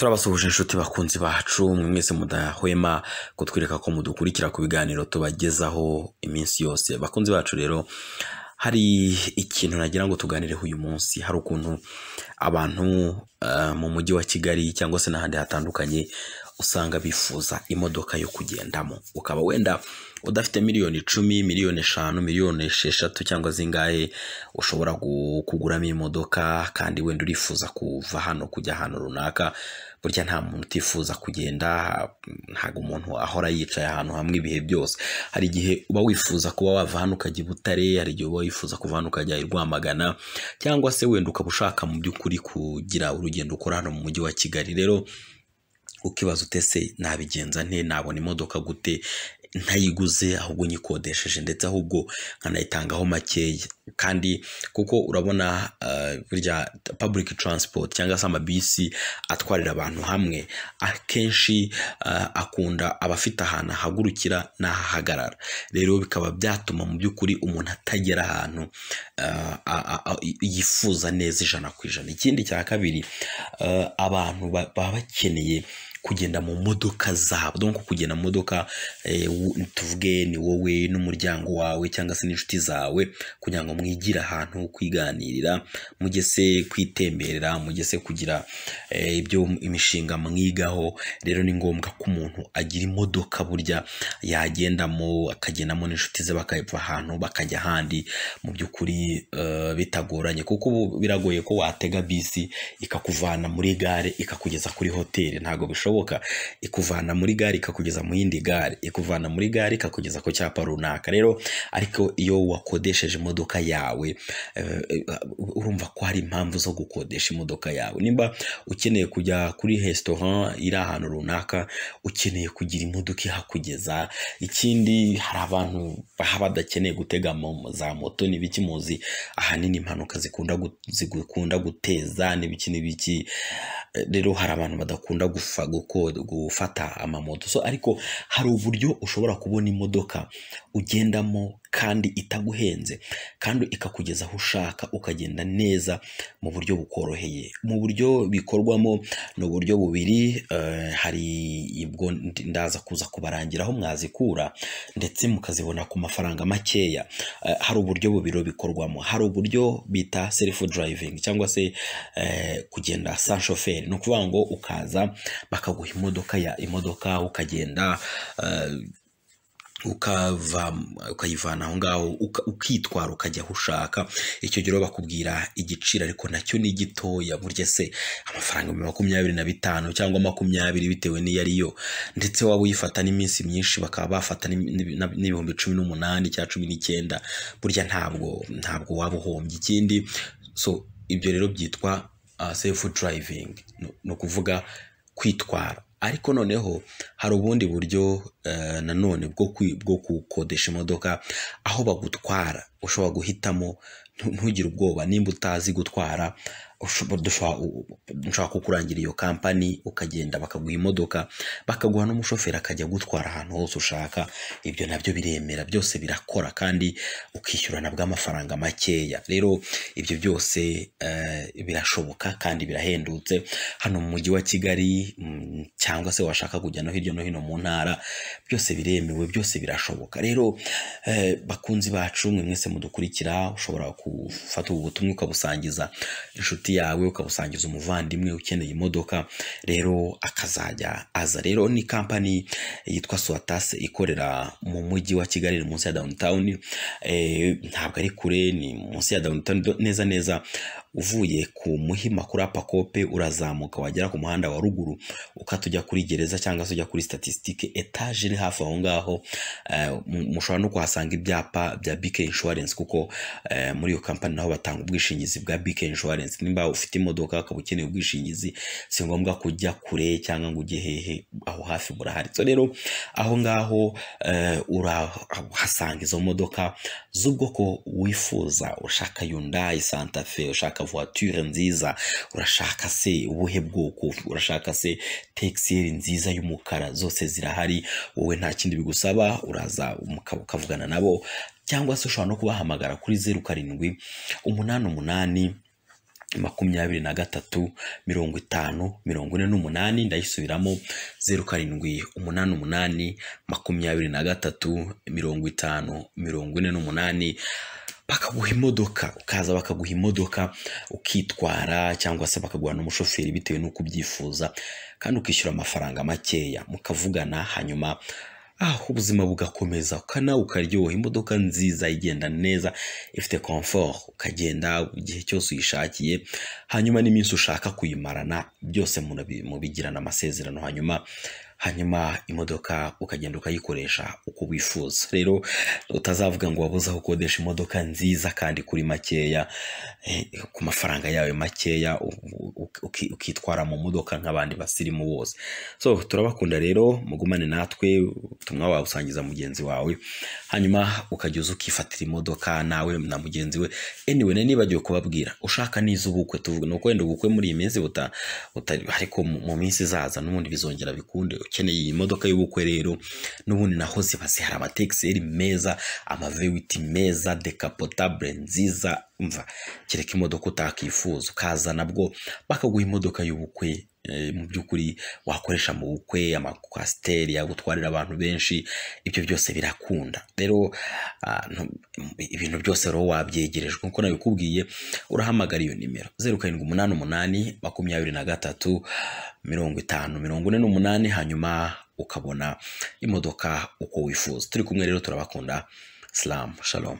turabasuhuje inshuti bakunzi bacu mwe mwese mudahwema kutwereka ko mudukurikira ku biganiro tubagezaho iminsi yose. Bakunzi bacu rero hari ikintu nagira ngo tuganireho uyu munsi. Hari ukuntu abantu uh, mu mujyi wa kigali cyangwa se n'ahandi hatandukanye usanga bifuza imodoka yo kugendamo. Ukaba wenda udafite miliyoni icumi miliyoni eshanu miliyoni esheshatu cyangwa zingahe ushobora kuguramo imodoka kandi wenda urifuza kuva hano kujya ahantu runaka burya nta muntu utifuza kugenda ntabwo umuntu ahora yicaye ahantu hamwe ibihe byose. Hari igihe uba wifuza kuba wava hano ukajya i butare hari igihe uba wifuza kuva hano ukajya i rwamagana cyangwa se wenda ukaba ushaka mu by'ukuri kugira urugendo ukora hano mu mujyi wa kigali. Rero ukibaza utese nabigenza nte? Nabona imodoka gute? Ntayiguze ahubwo nyikodesheje. Ndetse ahubwo nkanayitangaho makeya. Kandi kuko urabona burya public transport cyangwa se amabisi atwarira abantu hamwe akenshi akunda abafite ahantu ahagurukira n'ahahagarara. Rero bikaba byatuma mu by'ukuri umuntu atagera ahantu yifuza neza ijana ku ijana. Ikindi cya kabiri abantu baba bakeneye kugenda mu modoka zabo. Donc kugenda mu modoka tuvuge ni wowe n'umuryango wawe cyangwa se n'inshuti zawe kugira ngo mwigire ahantu kwiganirira mujye se kwitemberera mujye se kugira ibyo imishinga mwigaho. Rero ni ngombwa ko umuntu agira imodoka burya yagendamo akagendamo n'inshuti ze bakava ahantu bakajya ahandi. Mu by'ukuri bitagoranye kuko biragoye ko watega bisi ikakuvana muri gare ikakugeza kuri hoteli. Ntabwo bishoboka. Bishoboka ikuvana muri gare ikakugeza mu yindi gare. Ikuvana muri gare ikakugeza ku cyapa runaka. Rero ariko iyo wakodesheje imodoka yawe urumva ko hari impamvu zo gukodesha imodoka yawe. Nimba ukeneye kujya kuri resitora iri ahantu runaka ukeneye kugira imodoka ihakugeza ikindi hari abantu baba badakeneye gutega za moto n'ibiki muzi? Ahanini impanuka zikunda guteza n'ibiki n'ibiki rero hari abantu badakunda gufata amamoto. So ariko hari uburyo ushobora kubona imodoka ugendamo kandi itaguhenze kandi ikakugeza aho ushaka ukagenda neza mu buryo bukoroheye. Mu buryo bikorwamo ni uburyo bubiri hari ubwo ndaza kuza kubarangira aho mwazikura ndetse mukazibona ku mafaranga makeya. Hari uburyo bubiri bikorwamo. Hari uburyo bita self driving cyangwa se kugenda sans shoferi ni ukuvuga ngo ukaza bakaguha imodoka ya imodoka ukagenda ukava ukayivana aho ngaho ukitwara ukajya aho ushaka. Icyo gihe bakubwira igiciro ariko na cyo ni gitoya. Burya se amafaranga makumyabiri na bitanu cyangwa makumyabiri bitewe n'iyo ariyo ndetse waba uyifata n'iminsi myinshi bakaba bafata n'ibihumbi cumi n'umunani cyangwa cumi n'icyenda. Burya ntabwo ntabwo waba uhombye. Ikindi so ibyo rero byitwa self driving ni ukuvuga kwitwara. Ariko noneho hari ubundi buryo nanone bwo gukodesha imodoka aho bagutwara ushobora guhitamo ntugire ubwoba. Nimba utazi gutwara nshobora kukurangira iyo kampani ukagenda bakaguha imodoka bakaguha n'umushoferi akajya gutwara ahantu hose ushaka. Ibyo na byo biremera byose birakora kandi ukishyura nabwo amafaranga makeya. Rero ibyo byose birashoboka kandi birahendutse. Hano mu mujyi wa kigali cyangwa se washaka kujya no hirya no hino mu ntara byose biremewe byose birashoboka. Rero bakunzi bacu mwe mwese mudukurikira ushobora gufata ubu butumwa ukabusangiza inshuti yawe ukabusangiza umuvandimwe ukeneye imodoka rero akazajya aza. Rero ni kampani yitwa swatase ikorera mu mujyi wa kigali munsi ya downtown. Ntabwo ari kure ni munsi ya downtown neza neza. Uvuye ku muhima kuri apakope urazamuka wagera ku muhanda wa ruguru ukatujya kuri gereza cyangwa se ujya kuri statisitike etaje iri hafi aho ngaho mushobora no kuhasanga ibyapa bya BK insurance kuko muri iyo kampani naho batanga ubwishingizi bwa BK insurance. Nimba ufite imodoka ukaba ukeneye ubwishingizi si ngombwa kujya kure cyangwa ngo ujye hehe aho hafi burahari so rero aho ngaho urahasanga izo modoka z'ubwoko wifuza. Ushaka Hyundai Santa Fe ushaka voiture nziza urashaka se ubuhe bwoko? Urashaka se texel nziza y'umukara? Zose zirahari wowe nta kindi bigusaba uraza ukavugana nabo cyangwa se ushobora no kubahamagara kuri zeru karindwi umunani umunani makumyabiri na gatatu mirongo itanu mirongo ine n'umunani ndayisubiramo zeru karindwi umunani umunani makumyabiri na gatatu mirongo itanu mirongo ine n'umunani. Bakaguha imodoka ukaza bakaguha imodoka ukitwara cyangwa se bakaguha n'umushoferi bitewe n'uko ubyifuza kandi ukishyura amafaranga makeya. Mukavugana hanyuma aho ubuzima bugakomeza ukana ukaryoha. Imodoka nziza igenda neza ifite comfort. Ukagenda igihe cyose uyishakiye hanyuma n'iminsi ushaka kuyimarana byose mubigirana amasezerano. Hanyuma hanyuma imodoka ukagenda ukayikoresha uko wifuza. Rero utazavuga ngo wabuze aho ukodesha imodoka nziza kandi kuri makeya ku mafaranga yawe makeya ukitwara mu modoka nk'abandi basirimu bose. So turabakunda rero mugumane natwe ubutumwa wawe usangiza mugenzi wawe hanyuma ukajya uza ukifatira imodoka nawe na mugenzi we. Anyway nibagiwe kubabwira ushaka n'iz'ubukwe tuvuga ni uko wenda ubukwe muri iyi minsi buta ariko mu minsi izaza n'ubundi bizongera bikunde. Ukeneye iyi modoka y'ubukwe rero n'ubundi naho ziba zihari amatekiseri meza amavewiti meza dekapotable nziza mva kereka imodoka utakifuza ukaza nabwo bakaguha imodoka y'ubukwe mu by'ukuri wakoresha mu bukwe amakwasiteri yagutwarira abantu benshi ibyo byose birakunda. Rero ibintu byose rero wabyegerejwe nk'uko nabikubwiye urahamagara iyo nimero. Zeru karindwi umunani umunani makumyabiri na gatatu mirongo itanu mirongo ine n'umunani hanyuma ukabona imodoka uko wifuza. Turi kumwe rero turabakunda. Salamu shalom.